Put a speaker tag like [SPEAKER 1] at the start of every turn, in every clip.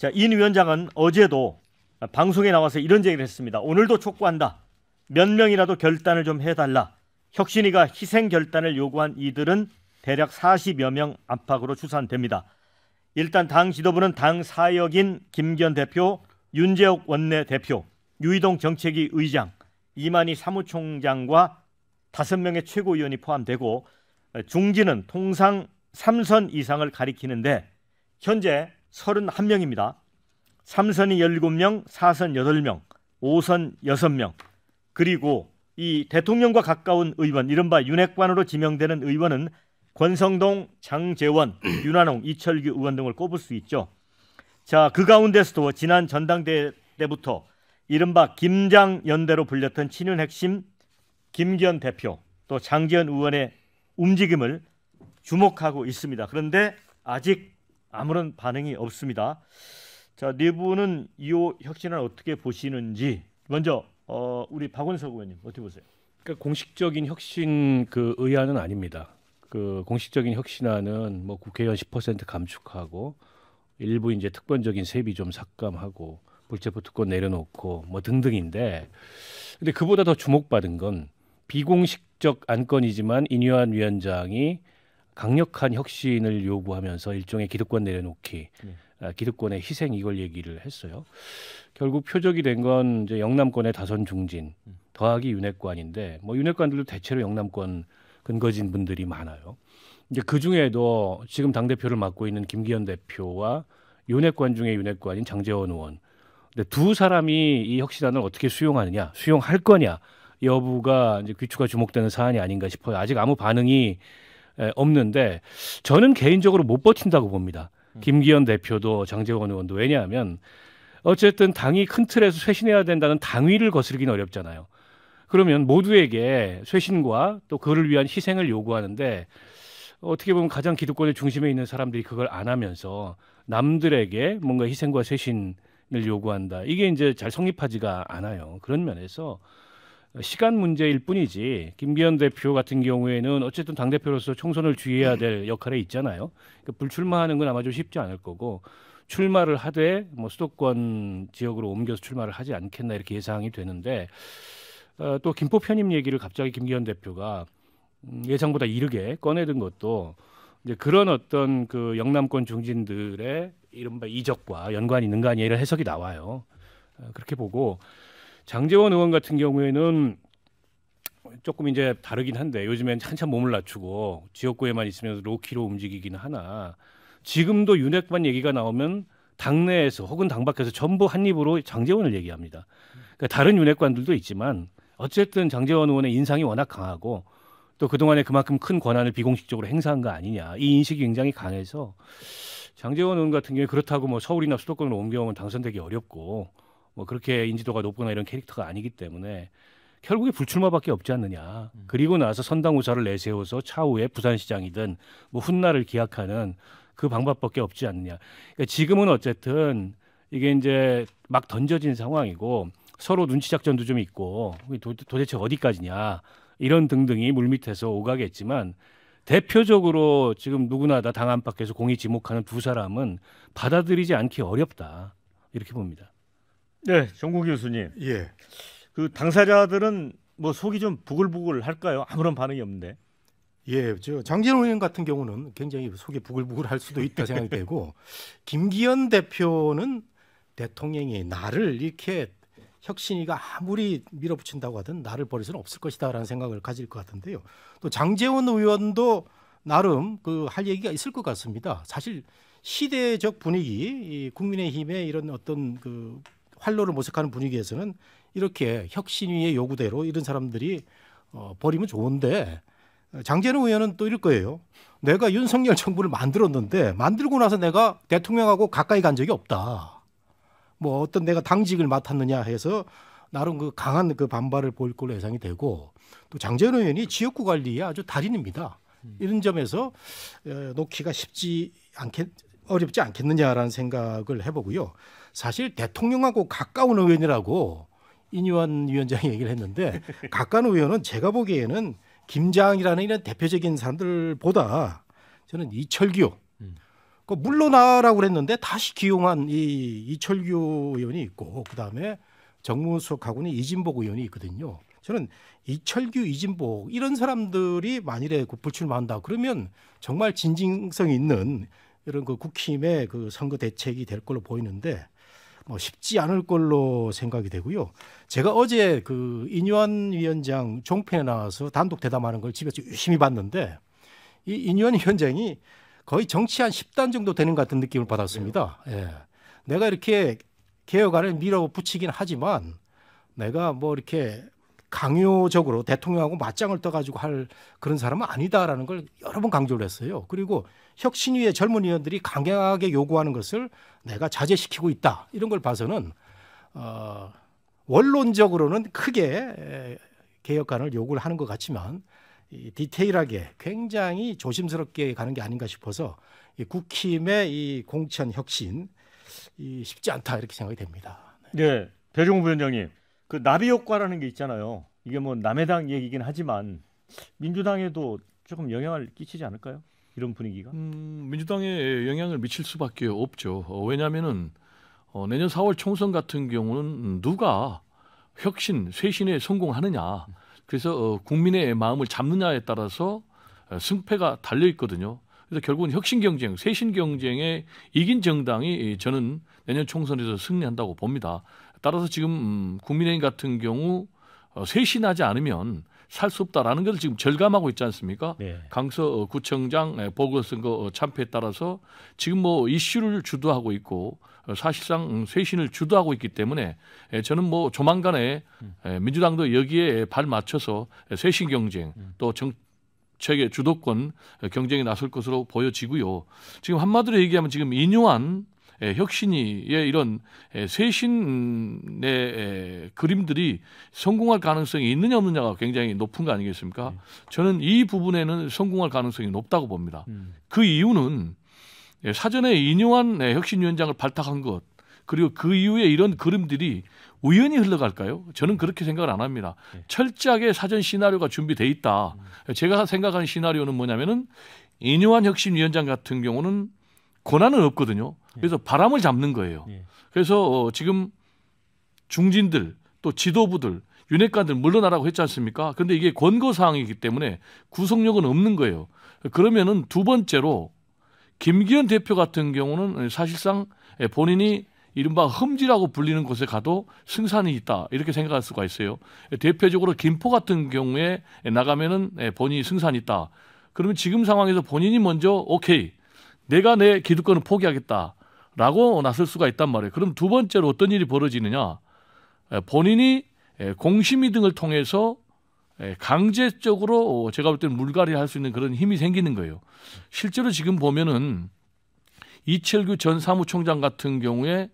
[SPEAKER 1] 자, 인 위원장은 어제도 방송에 나와서 이런 얘기를 했습니다. 오늘도 촉구한다. 몇 명이라도 결단을 좀 해달라. 혁신이가 희생 결단을 요구한 이들은 대략 40여 명 안팎으로 추산됩니다. 일단 당 지도부는 당 사역인 김기현 대표, 윤재옥 원내 대표, 유이동 정책위 의장, 이만희 사무총장과 다섯 명의 최고위원이 포함되고 중진은 통상 3선 이상을 가리키는데 현재 31명입니다. 3선이 17명, 4선 8명, 5선 6명, 그리고 이 대통령과 가까운 의원, 이른바 윤핵관으로 지명되는 의원은 권성동, 장재원, 윤한홍, 이철규 의원 등을 꼽을 수 있죠. 자, 그 가운데서도 지난 전당대회 때부터 이른바 김장 연대로 불렸던 친윤 핵심 김기현 대표 또 장기현 의원의 움직임을 주목하고 있습니다. 그런데 아직 아무런 반응이 없습니다. 자, 네 분은 이 혁신을 어떻게 보시는지 먼저 어, 우리 박원석 의원님 어떻게 보세요?
[SPEAKER 2] 그러니까 공식적인 혁신 그 의안은 아닙니다. 그 공식적인 혁신안은 뭐 국회의원 10% 감축하고 일부 이제 특권적인 세비 좀 삭감하고 불체포 특권 내려놓고 뭐 등등인데 근데 그보다 더 주목받은 건 비공식적 안건이지만 인유한 위원장이 강력한 혁신을 요구하면서 일종의 기득권 내려놓기, 네. 아, 기득권의 희생 이걸 얘기를 했어요. 결국 표적이 된 건 이제 영남권의 다선 중진 음. 더하기 윤핵관인데 뭐 윤핵관들도 대체로 영남권 근거진 분들이 많아요. 이제 그 중에도 지금 당 대표를 맡고 있는 김기현 대표와 윤핵관 중에 윤핵관인 장재원 의원. 근데 두 사람이 이 혁신안을 어떻게 수용하느냐, 수용할 거냐 여부가 이제 귀추가 주목되는 사안이 아닌가 싶어요. 아직 아무 반응이 없는데 저는 개인적으로 못 버틴다고 봅니다. 음. 김기현 대표도 장재원 의원도 왜냐하면 어쨌든 당이 큰 틀에서 쇄신해야 된다는 당위를 거스르기는 어렵잖아요. 그러면 모두에게 쇄신과 또 그를 위한 희생을 요구하는데 어떻게 보면 가장 기득권의 중심에 있는 사람들이 그걸 안 하면서 남들에게 뭔가 희생과 쇄신을 요구한다. 이게 이제 잘 성립하지가 않아요. 그런 면에서 시간 문제일 뿐이지 김기현 대표 같은 경우에는 어쨌든 당 대표로서 총선을 주의해야 될 역할에 있잖아요. 그러니까 불출마하는 건 아마 좀 쉽지 않을 거고 출마를 하되 뭐 수도권 지역으로 옮겨서 출마를 하지 않겠나 이렇게 예상이 되는데 어, 또 김포 편입 얘기를 갑자기 김기현 대표가 음, 예상보다 이르게 꺼내든 것도 이제 그런 어떤 그 영남권 중진들의 이른바 이적과 연관이 있는가 아니냐 이런 해석이 나와요. 어, 그렇게 보고 장재원 의원 같은 경우에는 조금 이제 다르긴 한데 요즘엔 한참 몸을 낮추고 지역구에만 있으면서 로키로 움직이긴 하나 지금도 윤핵관 얘기가 나오면 당내에서 혹은 당 밖에서 전부 한 입으로 장재원을 얘기합니다. 그러니까 다른 윤핵관들도 있지만 어쨌든 장재원 의원의 인상이 워낙 강하고 또 그동안에 그만큼 큰 권한을 비공식적으로 행사한 거 아니냐 이 인식이 굉장히 강해서 장재원 의원 같은 경우에 그렇다고 뭐 서울이나 수도권으로 옮겨오면 당선되기 어렵고 뭐 그렇게 인지도가 높거나 이런 캐릭터가 아니기 때문에 결국에 불출마밖에 없지 않느냐. 음. 그리고 나서 선당 우사를 내세워서 차후에 부산시장이든 뭐 훗날을 기약하는 그 방법밖에 없지 않느냐. 그러니까 지금은 어쨌든 이게 이제 막 던져진 상황이고 서로 눈치 작전도 좀 있고 도, 도대체 어디까지냐 이런 등등이 물밑에서 오가겠지만 대표적으로 지금 누구나 다 당 안팎에서 공이 지목하는 두 사람은 받아들이지 않기 어렵다 이렇게 봅니다.
[SPEAKER 1] 네, 정국 교수님. 예. 그 당사자들은 뭐 속이 좀 부글부글 할까요? 아무런 반응이 없는데.
[SPEAKER 3] 예, 저 장진호 의원 같은 경우는 굉장히 속이 부글부글 할 수도 있다 생각이 되고 김기현 대표는 대통령이 나를 이렇게 혁신이가 아무리 밀어붙인다고 하든 나를 버릴 수는 없을 것이다라는 생각을 가질 것 같은데요. 또 장재원 의원도 나름 그 할 얘기가 있을 것 같습니다. 사실 시대적 분위기, 이 국민의힘의 이런 어떤 그 활로를 모색하는 분위기에서는 이렇게 혁신위의 요구대로 이런 사람들이 어, 버리면 좋은데 장재원 의원은 또 이럴 거예요. 내가 윤석열 정부를 만들었는데 만들고 나서 내가 대통령하고 가까이 간 적이 없다. 뭐 어떤 내가 당직을 맡았느냐 해서 나름 그 강한 그 반발을 보일 걸로 예상이 되고 또 장재원 의원이 지역구 관리에 아주 달인입니다. 이런 점에서 놓기가 쉽지 않겠 어렵지 않겠느냐라는 생각을 해보고요. 사실 대통령하고 가까운 의원이라고 인유한 위원장이 얘기를 했는데 가까운 의원은 제가 보기에는 김장이라는 이런 대표적인 사람들보다 저는 이철규 음. 그 물러나라고 그랬는데 다시 기용한 이 이철규 의원이 있고 그다음에 정무수석하고는 이진복 의원이 있거든요. 저는 이철규, 이진복 이런 사람들이 만일에 그 불출마한다 그러면 정말 진정성 있는 이런 그 국힘의 그 선거 대책이 될 걸로 보이는데 뭐 쉽지 않을 걸로 생각이 되고요. 제가 어제 그 인유한 위원장 종편에 나와서 단독 대담하는 걸 집에서 유심히 봤는데 이 인유한 위원장이 거의 정치 한 10단 정도 되는 것 같은 느낌을 받았습니다. 예. 내가 이렇게 개혁안을 밀어붙이긴 하지만 내가 뭐 이렇게 강요적으로 대통령하고 맞짱을 떠가지고 할 그런 사람은 아니다라는 걸 여러 번 강조를 했어요. 그리고 혁신위의 젊은 의원들이 강하게 요구하는 것을 내가 자제시키고 있다 이런 걸 봐서는 어, 원론적으로는 크게 에, 개혁안을 요구를 하는 것 같지만 이 디테일하게 굉장히 조심스럽게 가는 게 아닌가 싶어서 이 국힘의 이 공천 혁신 이 쉽지 않다 이렇게 생각이 됩니다.
[SPEAKER 1] 네, 배종우 부위원장님, 그 나비 효과라는 게 있잖아요. 이게 뭐 남해당 얘기긴 하지만 민주당에도 조금 영향을 끼치지 않을까요? 이런 분위기가.
[SPEAKER 4] 음, 민주당에 영향을 미칠 수밖에 없죠. 어, 왜냐하면은 어, 내년 4월 총선 같은 경우는 누가 혁신, 쇄신에 성공하느냐, 그래서 어, 국민의 마음을 잡느냐에 따라서 어, 승패가 달려 있거든요. 그래서 결국은 혁신 경쟁, 쇄신 경쟁에 이긴 정당이 저는 내년 총선에서 승리한다고 봅니다. 따라서 지금 음, 국민의힘 같은 경우 어, 쇄신하지 않으면 살 수 없다라는 것을 지금 절감하고 있지 않습니까?
[SPEAKER 1] 네.
[SPEAKER 4] 강서 어, 구청장 에, 보궐선거 어, 참패에 따라서 지금 뭐 이슈를 주도하고 있고 어, 사실상 음, 쇄신을 주도하고 있기 때문에 에, 저는 뭐 조만간에 에, 민주당도 여기에 발 맞춰서 에, 쇄신 경쟁 또 정 책의 주도권 에, 경쟁에 나설 것으로 보여지고요. 지금 한마디로 얘기하면 지금 인요한 에, 혁신이의 이런 에, 쇄신의 에, 그림들이 성공할 가능성이 있느냐 없느냐가 굉장히 높은 거 아니겠습니까? 저는 이 부분에는 성공할 가능성이 높다고 봅니다.
[SPEAKER 1] 음.
[SPEAKER 4] 그 이유는 예, 사전에 인용한 예, 혁신위원장을 발탁한 것 그리고 그 이후에 이런 그림들이 우연히 흘러갈까요? 저는 그렇게 생각을 안 합니다.
[SPEAKER 1] 네.
[SPEAKER 4] 철저하게 사전 시나리오가 준비돼 있다. 제가 생각하는 시나리오는 뭐냐면은 인용한 혁신위원장 같은 경우는 권한은 없거든요. 그래서 바람을 잡는 거예요.
[SPEAKER 1] 예.
[SPEAKER 4] 그래서 어, 지금 중진들 또 지도부들 윤핵관들 물러나라고 했지 않습니까? 근데 이게 권고 사항이기 때문에 구속력은 없는 거예요. 그러면은 두 번째로 김기현 대표 같은 경우는 사실상 본인이 이른바 험지라고 불리는 곳에 가도 승산이 있다 이렇게 생각할 수가 있어요. 대표적으로 김포 같은 경우에 나가면은 본인이 승산이 있다. 그러면 지금 상황에서 본인이 먼저 오케이 내가 내 기득권을 포기하겠다라고 나설 수가 있단 말이에요. 그럼 두 번째로 어떤 일이 벌어지느냐? 에, 본인이 에, 공심위 등을 통해서 에, 강제적으로 어, 제가 볼 때는 물갈이 할 수 있는 그런 힘이 생기는 거예요. 실제로 지금 보면은 이철규 전 사무총장 같은 경우에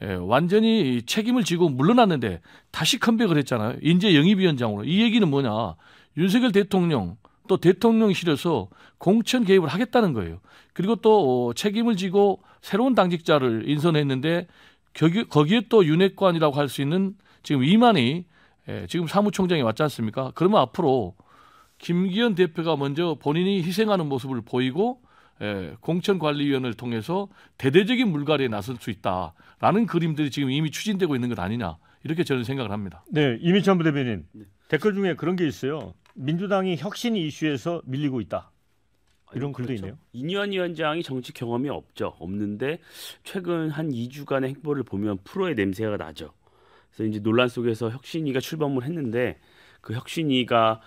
[SPEAKER 4] 에, 완전히 책임을 지고 물러났는데 다시 컴백을 했잖아요. 인재 영입위원장으로. 이 얘기는 뭐냐? 윤석열 대통령 또 대통령실에서 공천 개입을 하겠다는 거예요. 그리고 또 어, 책임을 지고 새로운 당직자를 인선했는데 거기, 거기에 또 윤핵관이라고 할 수 있는 지금 이만희 예, 지금 사무총장이 왔지 않습니까? 그러면 앞으로 김기현 대표가 먼저 본인이 희생하는 모습을 보이고 예, 공천관리위원회를 통해서 대대적인 물갈이에 나설 수 있다라는 그림들이 지금 이미 추진되고 있는 것 아니냐 이렇게 저는 생각을 합니다.
[SPEAKER 1] 네, 이민찬 부대변인 댓글 중에 그런 게 있어요. 민주당이 혁신 이슈에서 밀리고 있다. 이런 글도
[SPEAKER 5] 그렇죠.
[SPEAKER 1] 있네요.
[SPEAKER 5] 이니원 위원장이 정치 경험이 없죠. 없는데 최근 한 2주간의 행보를 보면 프로의 냄새가 나죠. 그래서 이제 논란 속에서 혁신위가 출범을 했는데 그 혁신위가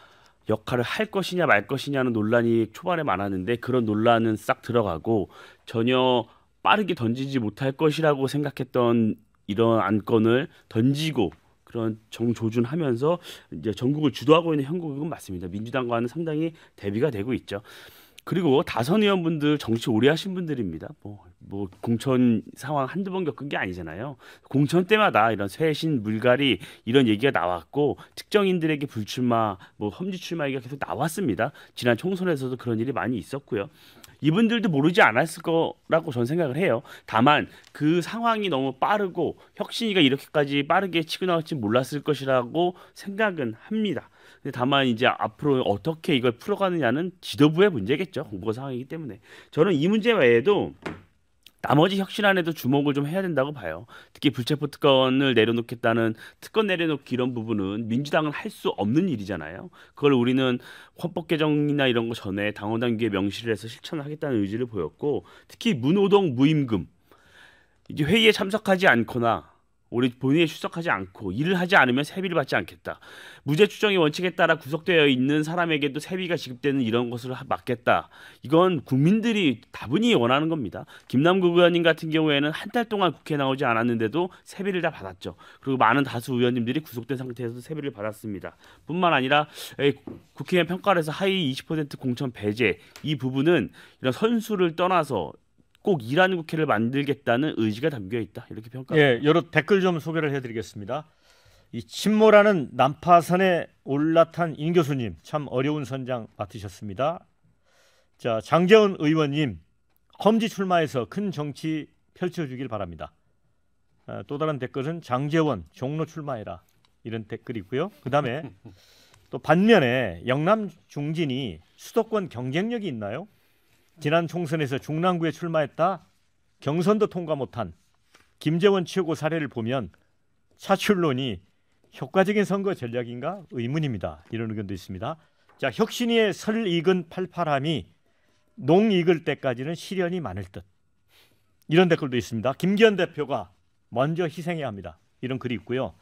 [SPEAKER 5] 역할을 할 것이냐 말 것이냐는 논란이 초반에 많았는데 그런 논란은 싹 들어가고 전혀 빠르게 던지지 못할 것이라고 생각했던 이런 안건을 던지고 그런 정조준 하면서 이제 전국을 주도하고 있는 형국은 맞습니다. 민주당과는 상당히 대비가 되고 있죠. 그리고 다선 의원분들 정치 오래 하신 분들입니다. 뭐, 뭐 공천 상황 한두 번 겪은 게 아니잖아요. 공천 때마다 이런 쇄신 물갈이 이런 얘기가 나왔고 특정인들에게 불출마, 뭐 험지 출마 얘기가 계속 나왔습니다. 지난 총선에서도 그런 일이 많이 있었고요. 이분들도 모르지 않았을 거라고 저는 생각을 해요. 다만 그 상황이 너무 빠르고 혁신이가 이렇게까지 빠르게 치고 나올지 몰랐을 것이라고 생각은 합니다. 근데 다만 이제 앞으로 어떻게 이걸 풀어가느냐는 지도부의 문제겠죠. 공보 상황이기 때문에 저는 이 문제 외에도 나머지 혁신안에도 주목을 좀 해야 된다고 봐요. 특히 불체포 특권을 내려놓겠다는 특권 내려놓기 이런 부분은 민주당은 할 수 없는 일이잖아요. 그걸 우리는 헌법 개정이나 이런 거 전에 당원 당규에 명시를 해서 실천하겠다는 의지를 보였고 특히 무노동 무임금 이제 회의에 참석하지 않거나 우리 본회의에 출석하지 않고 일을 하지 않으면 세비를 받지 않겠다. 무죄 추정의 원칙에 따라 구속되어 있는 사람에게도 세비가 지급되는 이런 것을 하- 막겠다. 이건 국민들이 다분히 원하는 겁니다. 김남국 의원님 같은 경우에는 한 달 동안 국회에 나오지 않았는데도 세비를 다 받았죠. 그리고 많은 다수 의원님들이 구속된 상태에서 세비를 받았습니다. 뿐만 아니라 에, 국회의원 평가에서 하위 20% 공천 배제 이 부분은 이런 선수를 떠나서 꼭 일하는 국회를 만들겠다는 의지가 담겨 있다 이렇게 평가.
[SPEAKER 1] 예, 여러 댓글 좀 소개를 해드리겠습니다. 이 침몰하는 난파선에 올라탄 인 교수님 참 어려운 선장 맡으셨습니다. 자 장재원 의원님 험지 출마해서 큰 정치 펼쳐주길 바랍니다. 아, 또 다른 댓글은 장재원 종로 출마해라 이런 댓글이고요. 그 다음에 또 반면에 영남 중진이 수도권 경쟁력이 있나요? 지난 총선에서 중랑구에 출마했다 경선도 통과 못한 김재원 최고 사례를 보면 차출론이 효과적인 선거 전략인가 의문입니다. 이런 의견도 있습니다. 자, 혁신위의 설 익은 팔팔함이 농 익을 때까지는 시련이 많을 듯. 이런 댓글도 있습니다. 김기현 대표가 먼저 희생해야 합니다. 이런 글이 있고요.